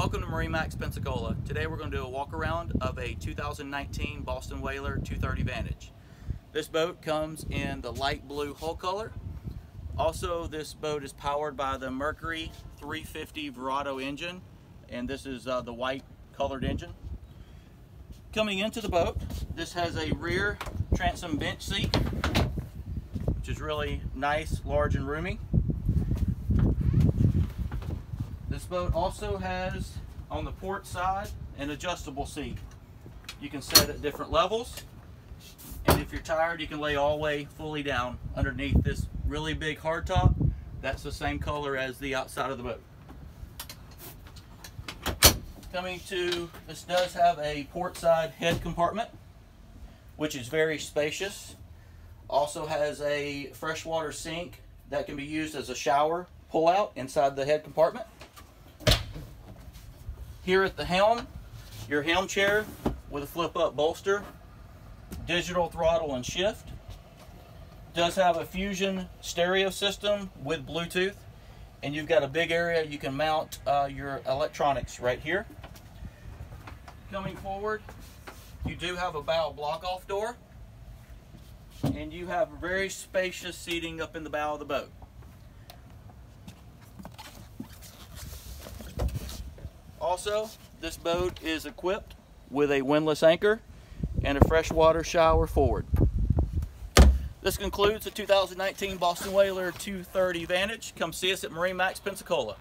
Welcome to MarineMax Pensacola. Today we're going to do a walk around of a 2019 Boston Whaler 230 Vantage. This boat comes in the light blue hull color. Also this boat is powered by the Mercury 350 Verado engine and this is uh, the white colored engine. Coming into the boat, this has a rear transom bench seat which is really nice, large and roomy. This boat also has on the port side an adjustable seat. You can set at different levels and if you're tired you can lay all the way fully down underneath this really big hardtop. That's the same color as the outside of the boat. Coming to, this does have a port side head compartment which is very spacious. Also has a freshwater sink that can be used as a shower pull out inside the head compartment. Here at the helm, your helm chair with a flip up bolster, digital throttle and shift. Does have a fusion stereo system with Bluetooth and you've got a big area you can mount uh, your electronics right here. Coming forward, you do have a bow block off door and you have very spacious seating up in the bow of the boat. Also, this boat is equipped with a windlass anchor and a freshwater shower forward. This concludes the 2019 Boston Whaler 230 Vantage. Come see us at MarineMax Pensacola.